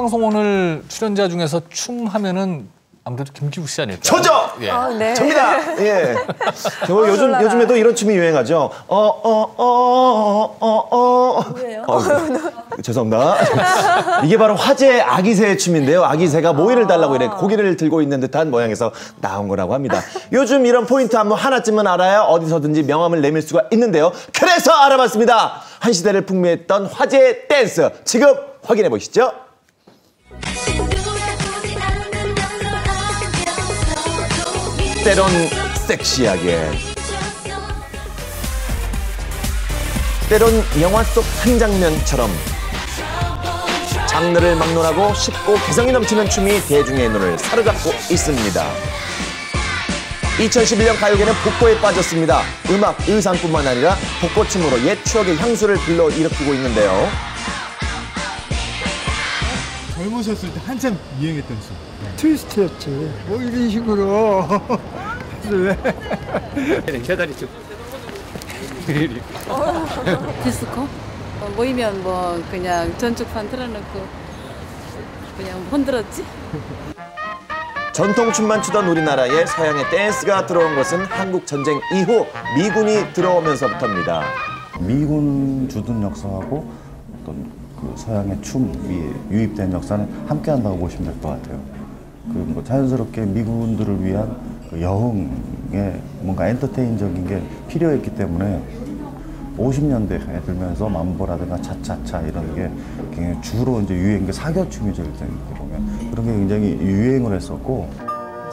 방송 오늘 출연자 중에서 춤 하면은 아무래도 김기우 씨 아닐까요? 저죠! 예. 아, 네. 접니다. 예. 저 요즘 놀라라. 요즘에도 이런 춤이 유행하죠. 어 어 어 어 어. 뭐예요? 죄송합니다. 이게 바로 화제 아기새 춤인데요. 아기새가 모이를 달라고 이래 고기를 들고 있는 듯한 모양에서 나온 거라고 합니다. 요즘 이런 포인트 안무 하나쯤은 알아야 어디서든지 명함을 내밀 수가 있는데요. 그래서 알아봤습니다. 한 시대를 풍미했던 화제 댄스. 지금 확인해 보시죠. 때론 섹시하게 때론 영화 속 한 장면처럼 장르를 막론하고 쉽고 개성이 넘치는 춤이 대중의 눈을 사로잡고 있습니다. 2011년 가요계는 복고에 빠졌습니다. 음악, 의상뿐만 아니라 복고춤으로 옛 추억의 향수를 불러 일으키고 있는데요. 젊으셨을 때 한참 유행했던 춤. 트위스트였지. 뭐 이런 식으로. 디스코? 어, 모이면 뭐 그냥 전축판 틀어놓고 그냥 흔들었지? 전통춤만 추던 우리나라에 서양의 댄스가 들어온 것은 한국 전쟁 이후 미군이 들어오면서부터입니다. 미군 주둔 역사하고 어떤 그 서양의 춤이 유입된 역사는 함께 한다고 보시면 될 것 같아요. 그뭐 자연스럽게 미군들을 위한 그 여흥의 뭔가 엔터테인적인 게 필요했기 때문에 50년대에 들면서 mam보라든가 차차차 이런 게 굉장히 주로 이제 유행 게 사교춤이죠 일단 이렇게 보면 그런 게 굉장히 유행을 했었고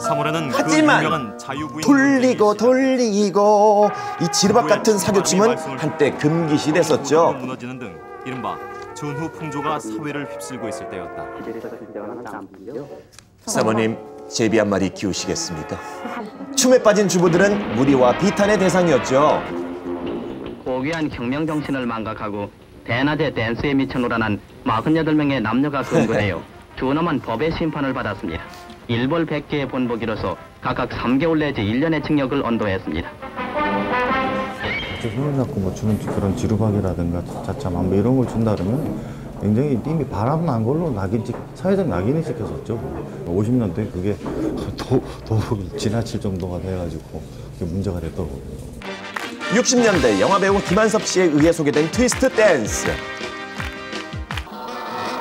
3월에는 하지만 그 유명한 자유부인 돌리고 돌리고 이 지르박 같은 사교춤은 한때 금기시됐었죠. 무너지는 등 이른바 전후 풍조가 사회를 휩쓸고 있을 때였다. 사모님 제비 한 마리 키우시겠습니까? 춤에 빠진 주부들은 무리와 비탄의 대상이었죠. 고귀한 혁명 정신을 망각하고 대낮에 댄스에 미쳐 놀아난 48명의 남녀가 근거해요. 준엄한 법의 심판을 받았습니다. 일벌 100개의 본보기로서 각각 3개월 내지 1년의 징역을 언도했습니다. 이제 손을 잡고 뭐 주는 그런 지루박이라든가 자차 만보 이런 걸 준다 그러면 굉장히 이미 바람 난 걸로 낙인 찍, 사회적 낙인이 찍혔었죠. 50년대 그게 도, 도로 지나칠 정도가 돼가지고 문제가 됐더라고요. 60년대 영화배우 김한섭 씨에 의해 소개된 트위스트 댄스.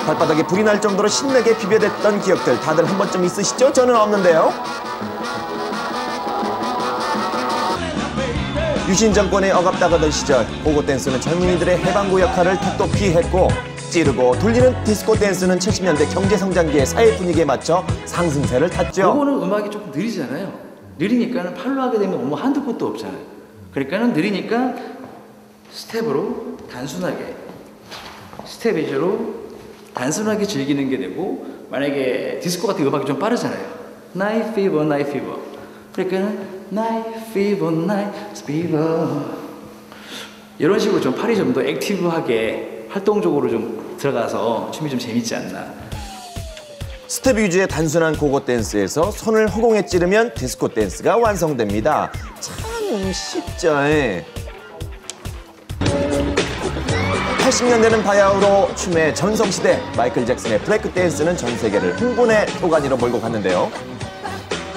발바닥에 불이 날 정도로 신나게 비벼댔던 기억들 다들 한 번쯤 있으시죠? 저는 없는데요. 유신 정권에 억압당하던 시절 고고 댄스는 젊은이들의 해방구 역할을 톡톡히 했고 찌르고 돌리는 디스코 댄스는 70년대 경제 성장기의 사회 분위기에 맞춰 상승세를 탔죠. 요거는 음악이 조금 느리잖아요. 느리니까는 팔로 하게 되면 뭐 한두 곳도 없잖아요. 그러니까는 느리니까 스텝으로 단순하게 스텝 위주로 단순하게 즐기는 게 되고 만약에 디스코 같은 음악이 좀 빠르잖아요. night fever night fever 그러니까는 night fever 이런 식으로 좀 팔이 좀 더 active하게 활동적으로 좀 들어가서 춤이 좀 재밌지 않나. 스텝 위주의 단순한 고고 댄스에서 손을 허공에 찌르면 디스코 댄스가 완성됩니다. 참 쉽죠. 예. 80년대는 바야흐로 춤의 전성시대 마이클 잭슨의 블랙 댄스는 전 세계를 흥분의 도가니로 몰고 갔는데요.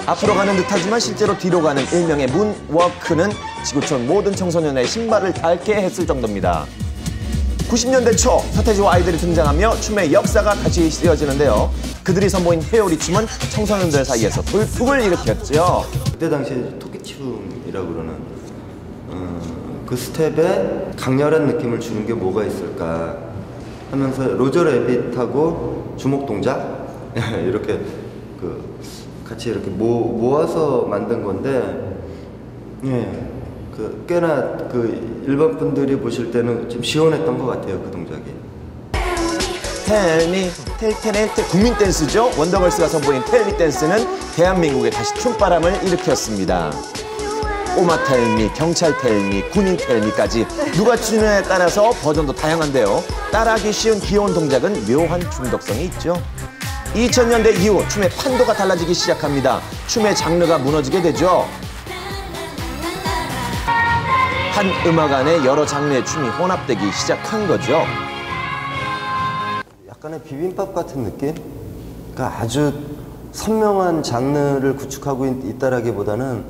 앞으로 가는 듯하지만 실제로 뒤로 가는 일명의 문워크는 지구촌 모든 청소년의 신발을 닳게 했을 정도입니다. 90년대 초 서태지와 아이들이 등장하며 춤의 역사가 다시 쓰여지는데요. 그들이 선보인 헤어리 춤은 청소년들 사이에서 돌풍을 일으켰죠. 그때 당시에 토끼춤이라고 그러는 어, 그 스텝에 강렬한 느낌을 주는 게 뭐가 있을까 하면서 로저 레빗하고 주먹 동작 이렇게 그 같이 이렇게 모, 모아서 만든 건데 예. 그 꽤나 그 일반 분들이 보실 때는 좀 시원했던 것 같아요 그 동작이. 텔미 텔텔의 텔 국민 댄스죠. 원더걸스가 선보인 텔미 댄스는 대한민국에 다시 춤바람을 일으켰습니다. 꼬마 텔미, 경찰 텔미, 군인 텔미까지 누가 추느냐에 따라서 버전도 다양한데요. 따라하기 쉬운 귀여운 동작은 묘한 중독성이 있죠. 2000년대 이후 춤의 판도가 달라지기 시작합니다. 춤의 장르가 무너지게 되죠. 한 음악 안에 여러 장르의 춤이 혼합되기 시작한 거죠. 약간의 비빔밥 같은 느낌? 그러니까 아주 선명한 장르를 구축하고 있, 있다라기보다는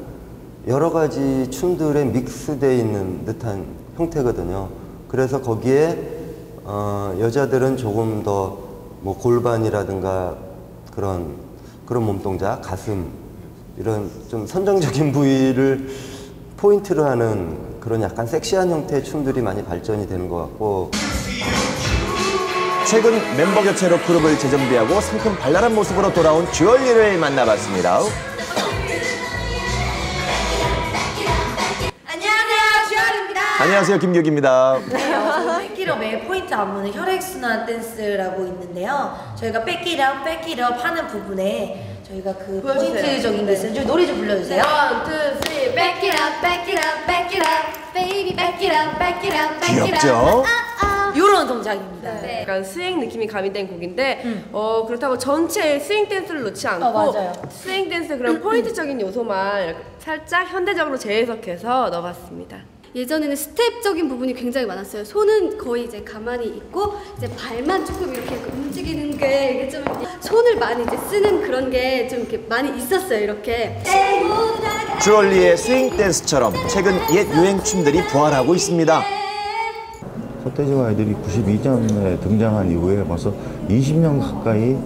여러 가지 춤들에 믹스되어 있는 듯한 형태거든요. 그래서 거기에 어, 여자들은 조금 더 뭐 골반이라든가 그런 그런 몸 동작, 가슴 이런 좀 선정적인 부위를 포인트로 하는 그런 약간 섹시한 형태의 춤들이 많이 발전이 되는 것 같고 최근 멤버 교체로 그룹을 재정비하고 상큼 발랄한 모습으로 돌아온 주얼리를 만나봤습니다. 안녕하세요, 주열입니다. 안녕하세요, 김규기입니다. 네, 어, back it up의 포인트 안무는 혈액순환 댄스라고 있는데요. 저희가 뺏기럽, 뺏기럽 하는 부분에 저희가 그 포인트적인 게 있어요. 좀 노래 좀 불러주세요. One, two, three, back it up, back it up, back it up, baby, back it up, back it up, back it up. 귀엽죠? 요런 동작입니다. 네. 약간 스윙 느낌이 가미된 곡인데 어 그렇다고 전체 스윙 댄스를 넣지 않고 어. 스윙 댄스 그런 포인트적인 요소만 살짝 현대적으로 재해석해서 넣어봤습니다. 예전에는 스텝적인 부분이 굉장히 많았어요. 손은 거의 이제 가만히 있고 이제 발만 조금 이렇게 움직이는 게 이게 좀 손을 많이 이제 쓰는 그런 게 좀 이렇게 많이 있었어요. 이렇게. 주얼리의 스윙 댄스처럼 최근 옛 유행 춤들이 부활하고 있습니다. 서태지와 아이들이 92년에 등장한 이후에 벌써 20년 가까이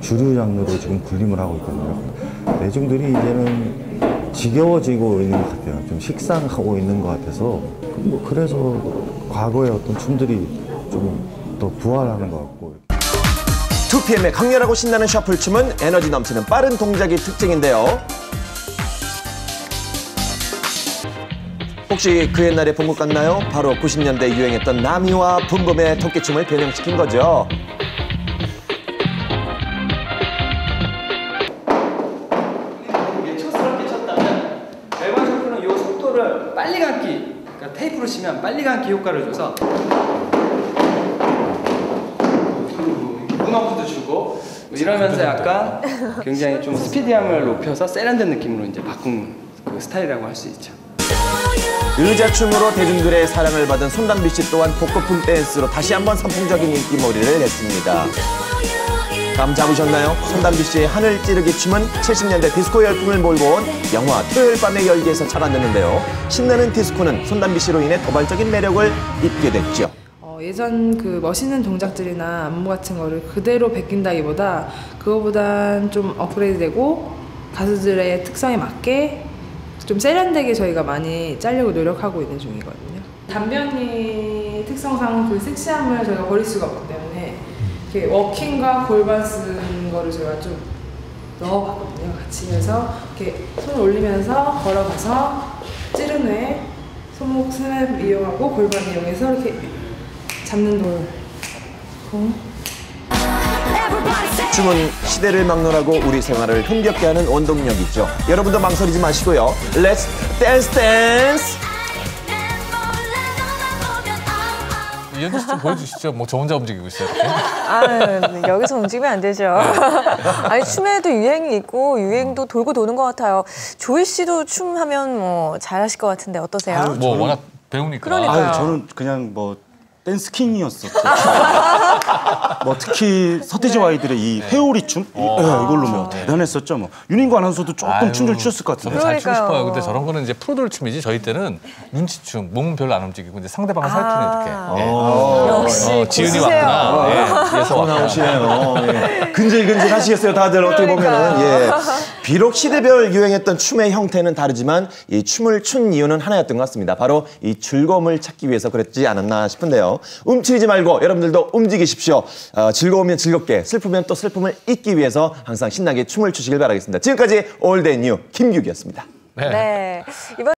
주류 장르로 지금 군림을 하고 있거든요. 대중들이 이제는 지겨워지고 있는 것 같아요. 좀 식상하고 있는 것 같아서 뭐 그래서 과거의 어떤 춤들이 좀 더 부활하는 것 같고 2PM의 강렬하고 신나는 셔플 춤은 에너지 넘치는 빠른 동작이 특징인데요. 혹시 그 옛날에 본 것 같나요? 바로 90년대 유행했던 나미와 붐붐의 토끼춤을 변형시킨 거죠. 테이프로 치면 빨리 감기 효과를 줘서 문어프도 주고 뭐 이러면서 약간 굉장히 좀 스피디함을 높여서 세련된 느낌으로 이제 바꾼 그 스타일이라고 할 수 있죠. 의자춤으로 대중들의 사랑을 받은 손담비 씨 또한 복고풍 댄스로 다시 한번 선풍적인 인기몰이를 했습니다. 감 잡으셨나요? 손담비 씨의 하늘 찌르기 춤은 70년대 디스코 열풍을 몰고 온 영화 토요일 밤의 열기에서 잡아냈는데요. 신나는 디스코는 손담비 씨로 인해 도발적인 매력을 입게 됐죠. 어, 예전 그 멋있는 동작들이나 안무 같은 거를 그대로 베낀다기보다 그거보단 좀 업그레이드되고 가수들의 특성에 맞게 좀 세련되게 저희가 많이 짜려고 노력하고 있는 중이거든요. 담변이 특성상 그 섹시함을 저희가 버릴 수가 없기 때문에 이렇게 워킹과 골반 쓰는 거를 저희가 좀 넣어봤거든요. 같이 해서 이렇게 손을 올리면서 걸어가서 찌른 후에 손목 스냅 이용하고 골반 이용해서 이렇게 잡는 돌. 춤은 시대를 막론하고 우리 생활을 흥겹게 하는 원동력이죠. 여러분도 망설이지 마시고요. Let's dance 이현주 씨좀 보여주시죠. 뭐 저 혼자 움직이고 있어요. 아, 네, 여기서 움직이면 안 되죠. 아니 춤에도 유행이 있고 유행도 돌고 도는 것 같아요. 조이 씨도 춤 하면 뭐 잘하실 것 같은데 어떠세요? 뭐 저는- 워낙 배우니까. 그러니까요. 아유, 저는 그냥 뭐 댄스 킹이었었죠. 뭐 특히 서태지와 아이들의 이 회오리 춤 이- 예, 이걸로 뭐 대단했었죠. 뭐 윤인구 아나운서도 조금 아유, 춤을 추셨을 것 같은데. 잘 추고 싶어요. 근데 저런 거는 이제 프로들 춤이지 저희 때는 눈치춤, 몸은 별로 안 움직이고 이제 상대방을 살피는 이렇게. 예. 어, 역시 어, 지은이. 왔구나. 예, 뒤에서 또 왔구나. 나오시네요. 예. 근질근질 하시겠어요, 다들 어떻게 보면은. 예. 비록 시대별 유행했던 춤의 형태는 다르지만 이 춤을 춘 이유는 하나였던 것 같습니다. 바로 이 즐거움을 찾기 위해서 그랬지 않았나 싶은데요. 움츠리지 말고 여러분들도 움직이십시오. 어, 즐거우면 즐겁게, 슬프면 또 슬픔을 잊기 위해서 항상 신나게 춤을 추시길 바라겠습니다. 지금까지 올데이 뉴 김규기였습니다. 네. 이번